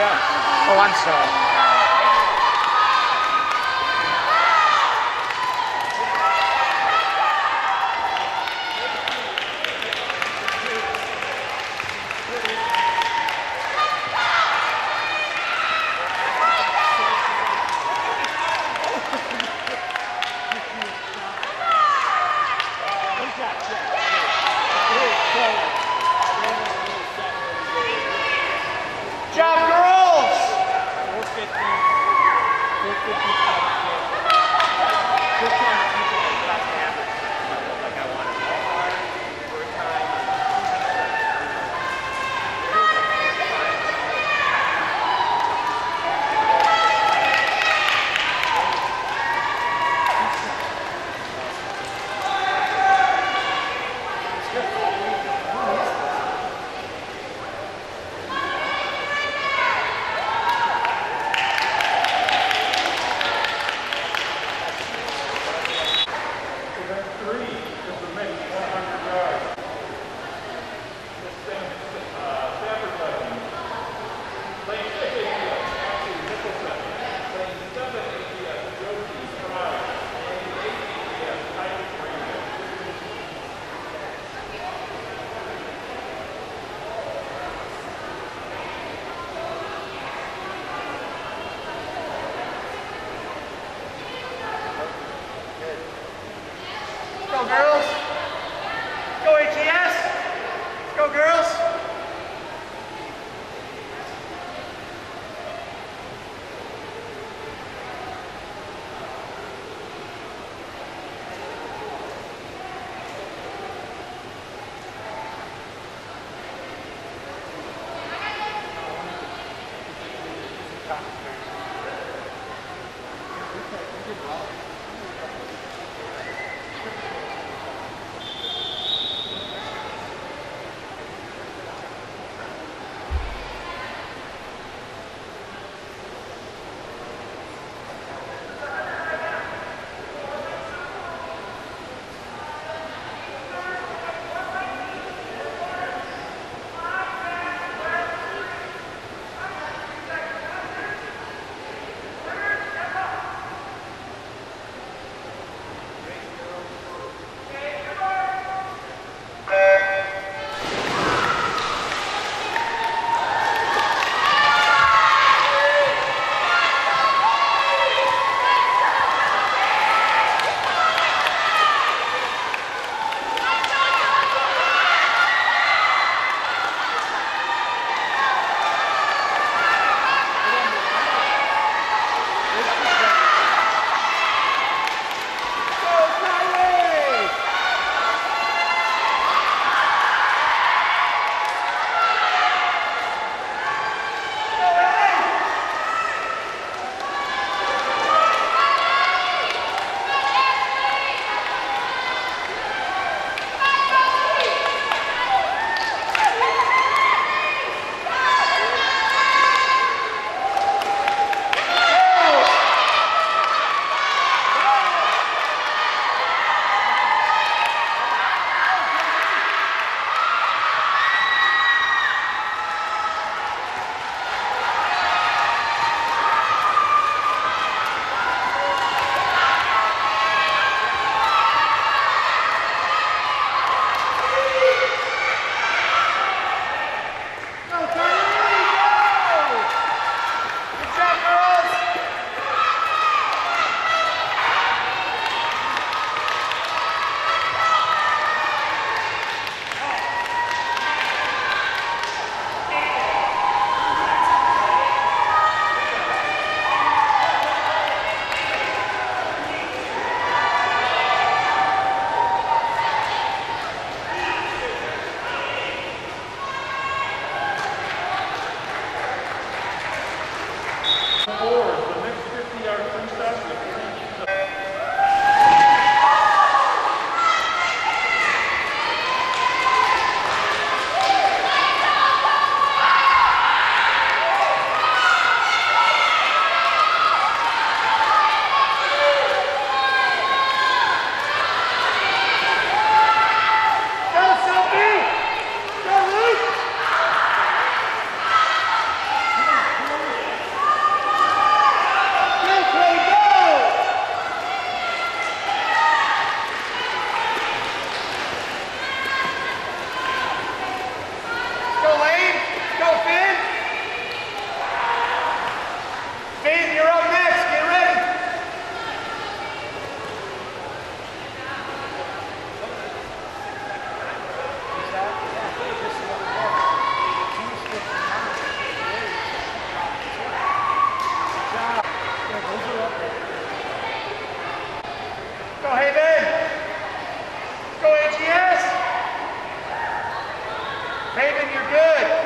Yeah. Oh, I'm sorry. Good.